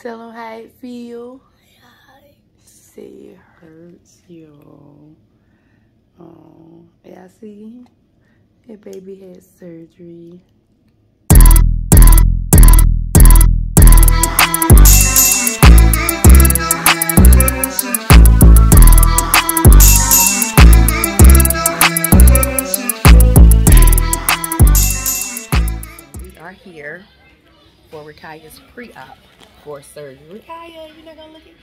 Tell them how it feel. Say it hurts, yo. Oh, yeah, see? Your baby had surgery. We are here for Ra'Kiyah's pre-op for surgery. Ra'Kiyah, you're not gonna look at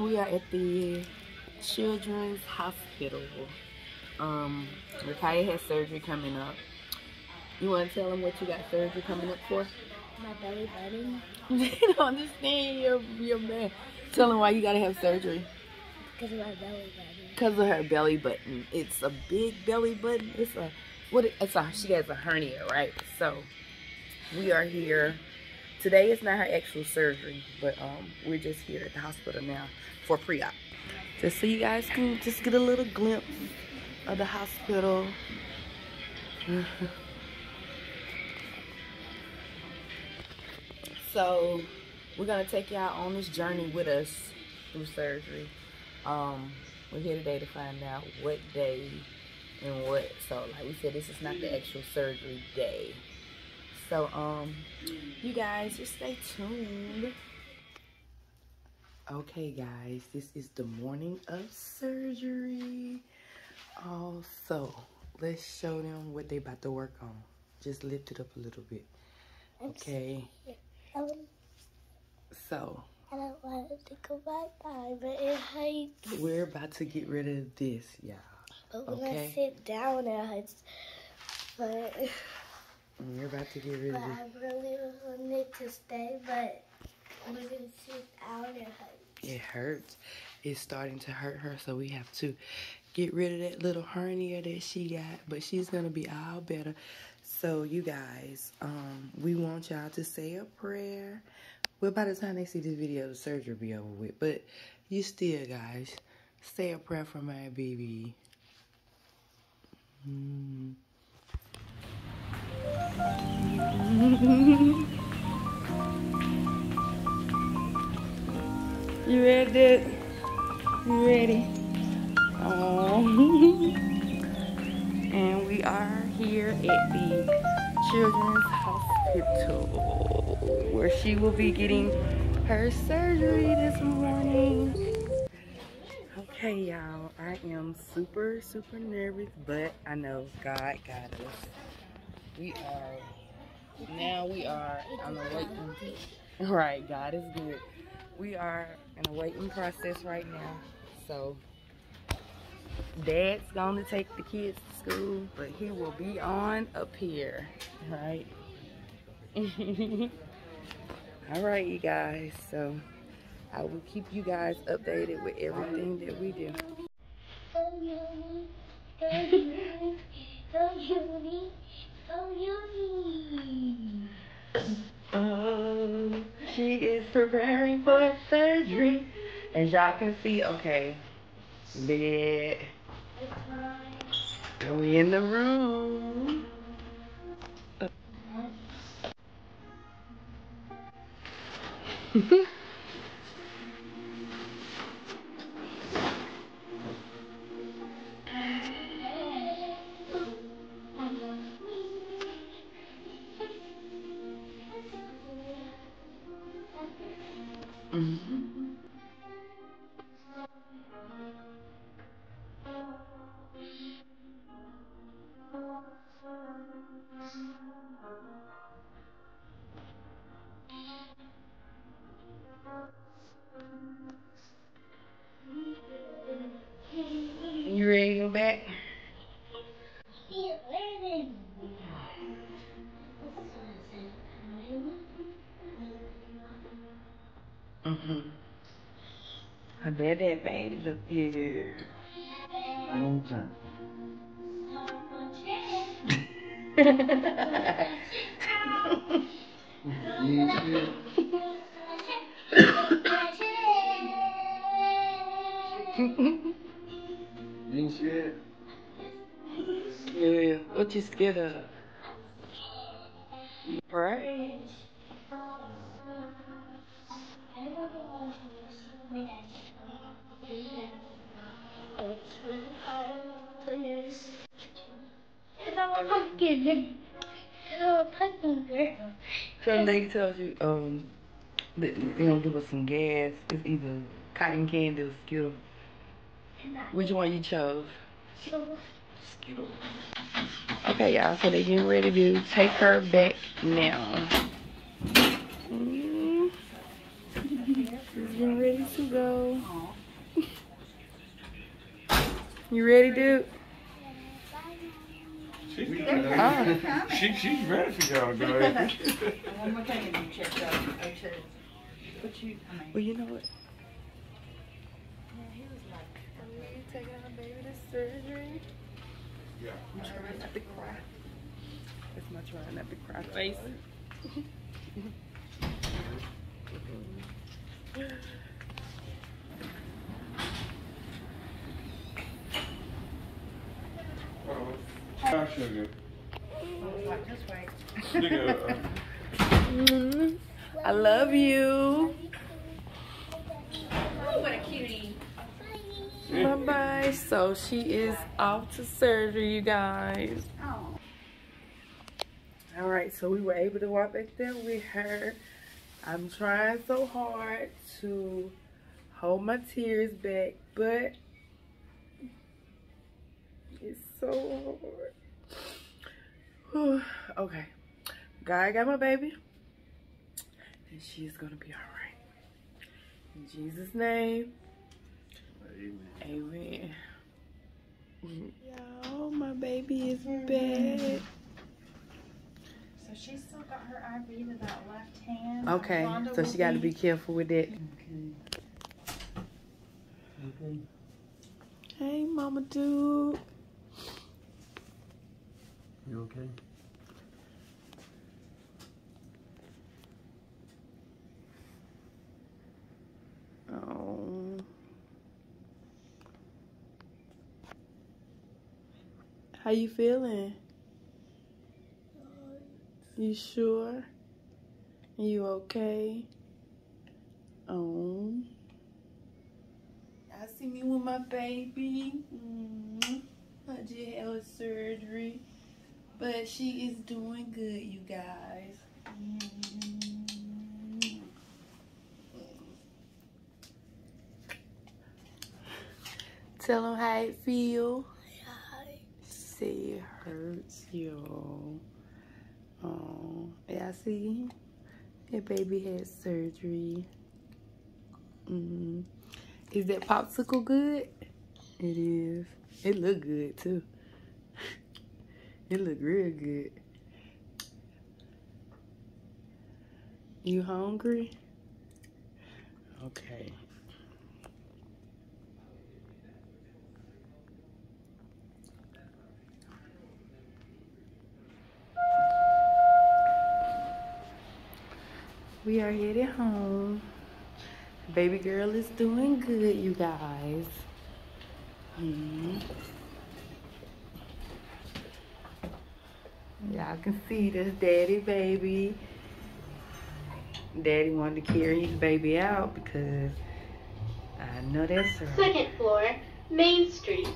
We are at the Children's Hospital. Um, Ra'Kiyah has surgery coming up. You want to tell them what you got surgery coming up for? My belly button. they don't understand your, your man. Tell them why you gotta have surgery. Because of my belly button. Because of her belly button. It's a big belly button. It's a, what, it- it's a, she has a hernia, right? So, we are here. Today is not her actual surgery, but um, we're just here at the hospital now for pre-op. Just so you guys can just get a little glimpse of the hospital. so we're gonna take y'all on this journey with us through surgery. Um, we're here today to find out what day and what. So like we said, this is not the actual surgery day. So um, you guys just stay tuned. Okay, guys, this is the morning of surgery. Also, let's show them what they about to work on. Just lift it up a little bit. Okay, so I don't want it to go back down, but it hurts. we're about to get rid of this, y'all. But when Okay. I sit down, it hurts. But, We're about to get rid but of this. I really want it to stay, but when I sit down, it hurts. It hurts. It's starting to hurt her, so we have to get rid of that little hernia that she got. But she's gonna be all better. So you guys, um, we want y'all to say a prayer. Well, by the time they see this video, the surgery will be over with. But you still, guys, say a prayer for my baby. Mm. You ready? You ready? Oh. and we are here at the Children's Hospital where she will be getting her surgery this morning. Okay, y'all. I am super, super nervous, but I know God got us. We are, now we are on the waiting. Right, God is good. We are in a waiting process right now. So, Dad's to take the kids to school, but he will be on up here, right? All right, you guys. So, I will keep you guys updated with everything that we do. Oh, she is preparing for surgery. As y'all can see, okay, bed. And we in the room. Mhm. back? Mm-hmm. I bet that baby look good. Long time. You Yeah, Yeah, what you scared? Right? So they tells you, um, that they don't give us some gas. It's either cotton candy or Skittle. Which one you chose? Skittle. Okay, y'all. So they getting ready to take her back now. Mm. She's getting ready to go. You ready, dude? She's, she, she's ready for y'all to go ahead. One more thing, you check out O2. But you, I mean, Well, you know what? Not to cry. That's my trying to cry face. I love you. What a cutie. Bye. So she is off to surgery, you guys. Oh. All right, so we were able to walk back there with her. I'm trying so hard to hold my tears back, but it's so hard. okay, God got my baby, and she's gonna be all right. In Jesus' name, amen. Y'all, my baby is back. So she's still got her IV to that left hand. Okay, Rhonda so she got to be- be careful with that. okay. Hey, Mama Dude. You okay? Oh. How you feeling? You sure? You okay? Oh. I see me with my baby. Mm. I just had surgery. But she is doing good, you guys. Mm. Tell them how it feel. Say it hurts, you. Oh, yeah, see. Your baby had surgery. Mm. Is that popsicle good? It is. It look good too. It look real good. You hungry? Okay. We are headed home. Baby girl is doing good, you guys. Mhm. Y'all can see this daddy baby. Daddy wanted to carry his baby out because I know that's right. Second floor, Main Street.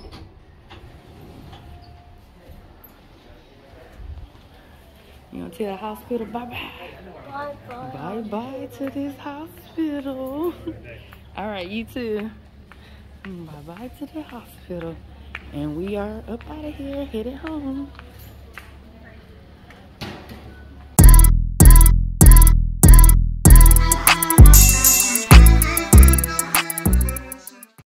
You gonna tell the hospital bye bye? Bye bye. Bye bye to this hospital. All right, you too. Bye bye to the hospital. And we are up out of here, headed home.